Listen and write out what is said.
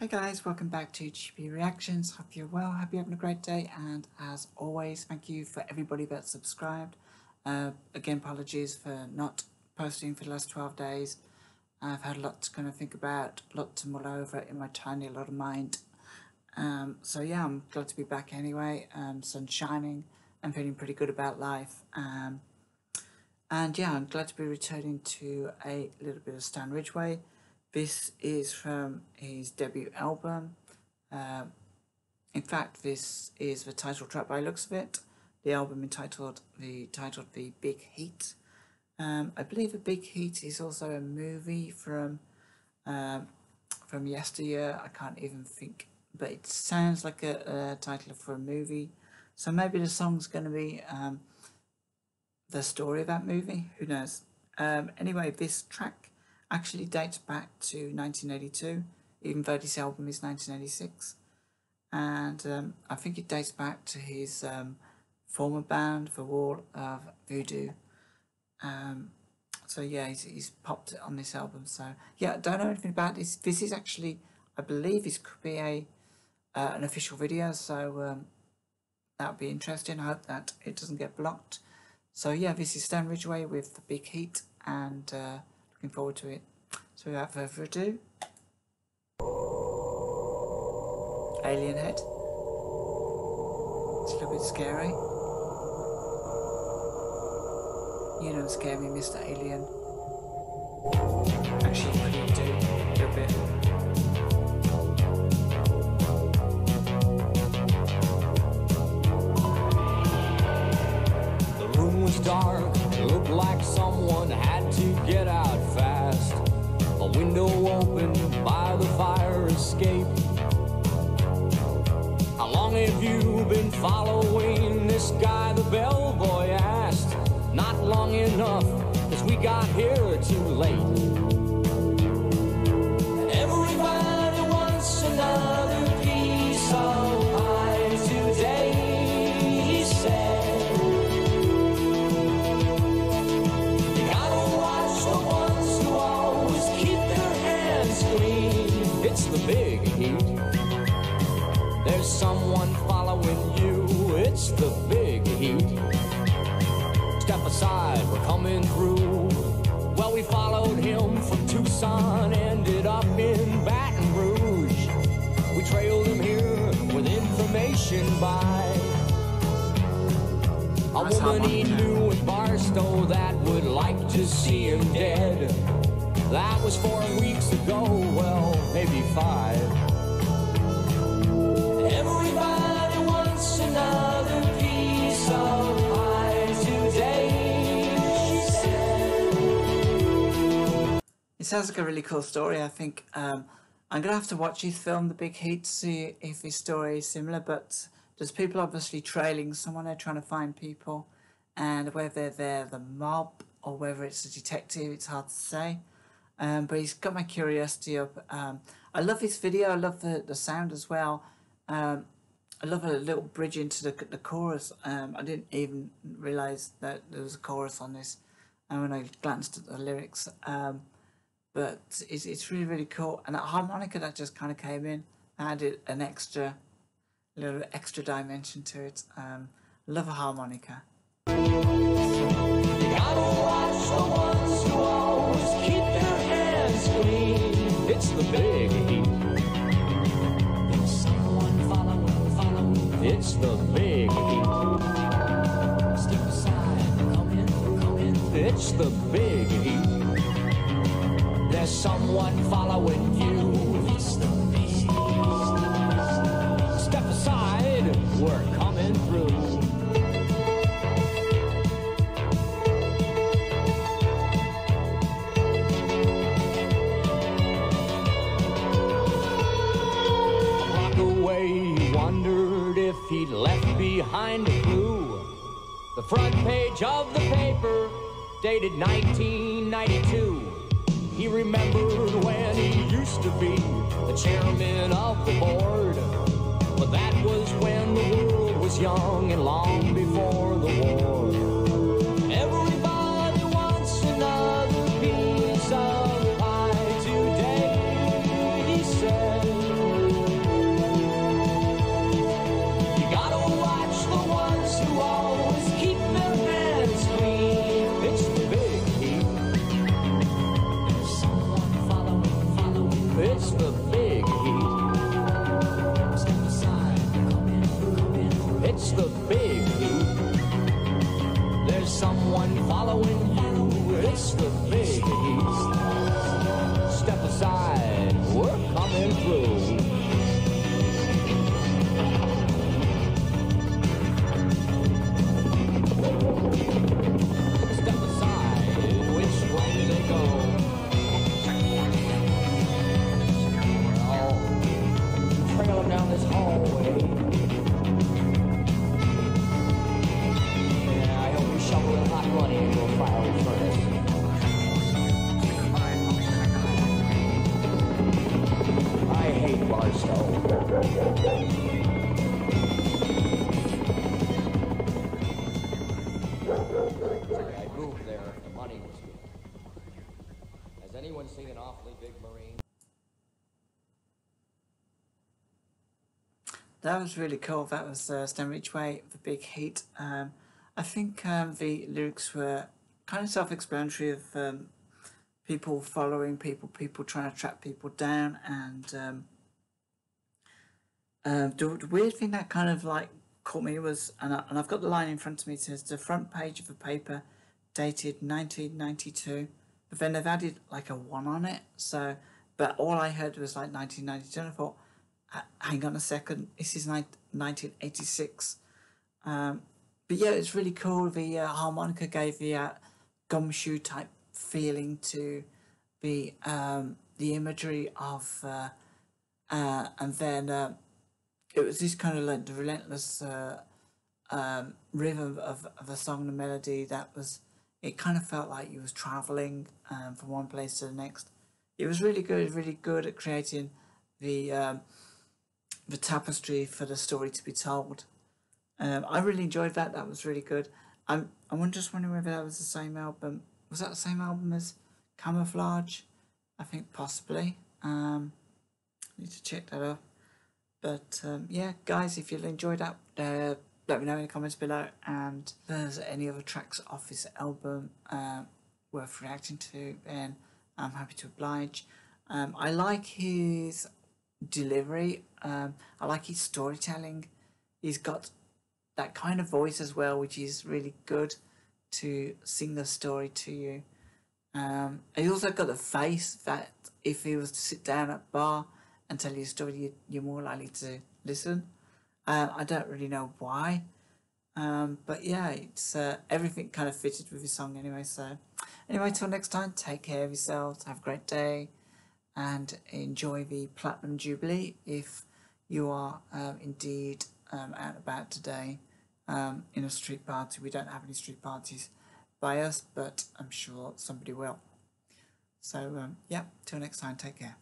Hi guys, welcome back to GP Reactions. Hope you're well, hope you're having a great day, and as always, thank you for everybody that's subscribed. Uh, again, apologies for not posting for the last 12 days. I've had a lot to kind of think about, a lot to mull over in my tiny little mind. Um, so yeah, I'm glad to be back anyway. Um, sun's shining, I'm feeling pretty good about life. Um, and yeah, I'm glad to be returning to a little bit of Stan Ridgway. This is from his debut album. Um, in fact, this is the title track by looks of it. The album entitled the titled the Big Heat. Um, I believe the Big Heat is also a movie from um, from yesteryear. I can't even think, but it sounds like a, a title for a movie. So maybe the song's going to be um, the story of that movie. Who knows? Um, anyway, this track actually dates back to 1982, even though this album is 1986. And um, I think it dates back to his um, former band, The Wall of Voodoo. Um, so yeah, he's, he's popped it on this album. So yeah, I don't know anything about this. This is actually, I believe this could be a uh, an official video. So um, that would be interesting. I hope that it doesn't get blocked. So yeah, this is Stan Ridgway with the Big Heat and uh, Looking forward to it. So without further ado, Alien Head. It's a little bit scary. You don't scare me, Mr. Alien. Actually, you do a little bit. The room was dark, looked like someone had to get out fast. A window open by the fire escape. How long have you been following this guy? The bellboy asked. Not long enough, cause we got here too late. someone coming through. Well, we followed him from Tucson, ended up in Baton Rouge. We trailed him here with information by a woman he knew in Barstow that would like to see him dead. That was four weeks ago, well, maybe five. It sounds like a really cool story. I think um, I'm gonna have to watch his film, The Big Heat, to see if his story is similar. But there's people obviously trailing someone. They're trying to find people, and whether they're the mob or whether it's a detective, it's hard to say. Um, but he's got my curiosity up. Um, I love his video. I love the the sound as well. Um, I love a little bridge into the the chorus. Um, I didn't even realize that there was a chorus on this, and when I glanced at the lyrics, um, but it's it's really really cool. And that harmonica that just kind of came in added an extra little extra dimension to it. Um, love a harmonica. It's the big heat. Step aside, come in, come in. It's the big heat. Someone following you. Step aside, we're coming through. Rockaway wondered if he'd left behind a clue. The front page of the paper, dated 1992. He remembered when he used to be the chairman of the board. But that was when the world was young and long It's the big heat. There's someone following you. It's the big. Step aside. We're coming through. there if the money was good. Has anyone seen an awfully big marine? That was really cool. That was uh, Stan Ridgway, The Big Heat. Um, I think um, the lyrics were kind of self-explanatory of um, people following people, people trying to track people down, and um, uh, the, the, weird thing that kind of like caught me was, and, I, have got the line in front of me, it says the front page of a paper dated 1992, but then they've added like a one on it. So, but all I heard was like 1992, and I thought, hang on a second, this is 1986. Um, but yeah, it's really cool. The uh, harmonica gave the uh, gumshoe type feeling to the um, the imagery of, uh, uh, and then uh, it was this kind of like the relentless uh, um, rhythm of, of the song, the melody that was. It kind of felt like you was traveling um, from one place to the next. It was really good, really good at creating the um, the tapestry for the story to be told. Um, I really enjoyed that. That was really good. I'm I'm just wondering whether that was the same album. Was that the same album as Camouflage? I think possibly. Um, need to check that up. But um, yeah, guys, if you enjoyed that, uh, let me know in the comments below. And if there's any other tracks off this album uh, worth reacting to, then I'm happy to oblige. Um, I like his delivery. Um, I like his storytelling. He's got that kind of voice as well, which is really good to sing the story to you. Um, he also got a face that if he was to sit down at a bar and tell you a story, you, you're more likely to listen. Um, I don't really know why, um, but yeah, it's uh, everything kind of fitted with the song anyway. So anyway, till next time, take care of yourselves. Have a great day, and enjoy the Platinum Jubilee if you are um, indeed um, out about today um, in a street party. We don't have any street parties by us, but I'm sure somebody will. So, um, yeah, till next time, take care.